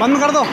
बंद कर दो।